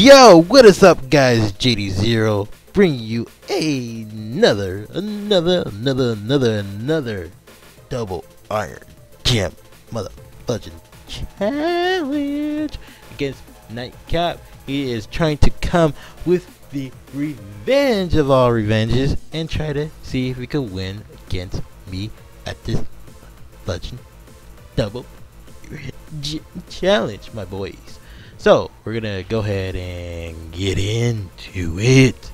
Yo, what is up, guys? JD Zero bringing you another, another, another, another, another double iron gym motherfucking challenge against Nightcap. He is trying to come with the revenge of all revenges and try to see if he can win against me at this legend double challenge, my boys. So we're gonna go ahead and get into it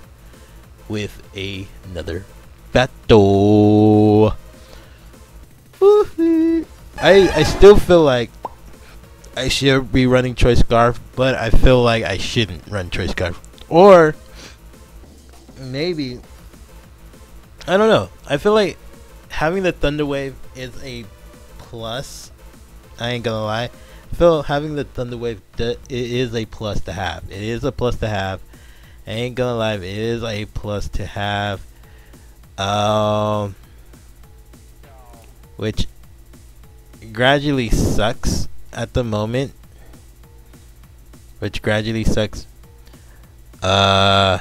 with another battle. I I still feel like I should be running Choice Scarf, but I feel like I shouldn't run Choice Scarf. Or maybe I don't know. I feel like having the Thunder Wave is a plus. I ain't gonna lie. Feel having the Thunder Wave it is a plus to have. It is a plus to have. I ain't gonna lie, it is a plus to have. Um, which gradually sucks at the moment. Which gradually sucks. Uh.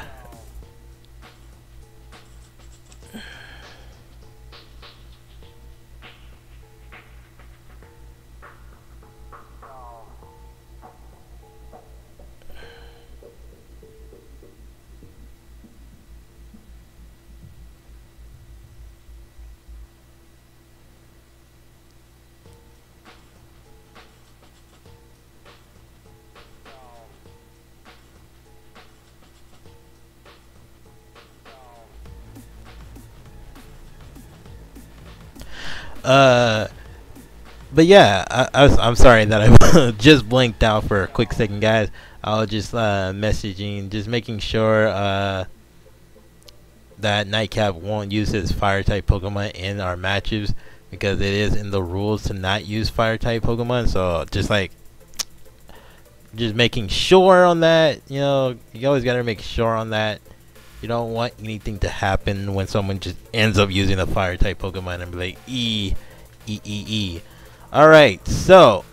Uh, but yeah, I, I I'm sorry that I just blinked out for a quick second, guys. I was just uh, messaging, just making sure uh, that Nightcap won't use his fire type Pokemon in our matches because it is in the rules to not use fire type Pokemon. So just like, just making sure on that. You know, you always gotta make sure on that. You don't want anything to happen when someone just ends up using a fire type Pokemon and be like, E, E, E, E. Alright, so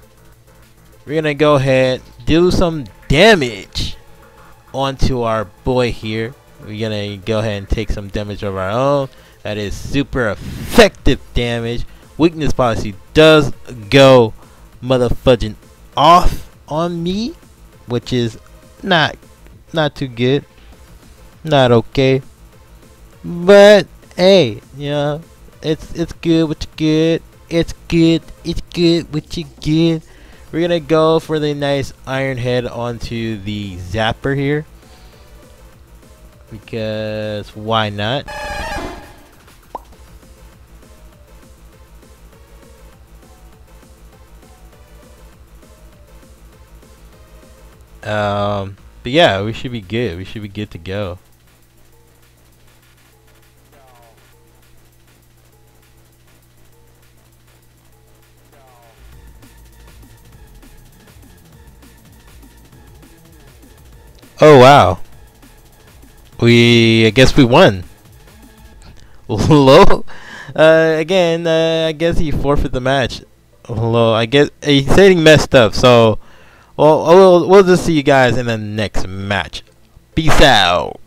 we're gonna go ahead, do some damage onto our boy here. We're gonna go ahead and take some damage of our own. That is super effective damage. Weakness policy does go motherfudging off on me, which is not not too good not okay. But hey, know, it's it's good what you good. It's good. It's good what you good. We're gonna go for the nice iron head onto the zapper here. Because why not? Um, but yeah, we should be good. We should be good to go. Oh wow. We I guess we won. Hello. Uh, again, uh, I guess he forfeit the match. Hello. I guess he said he messed up. So, well, we'll we'll just see you guys in the next match. Peace out.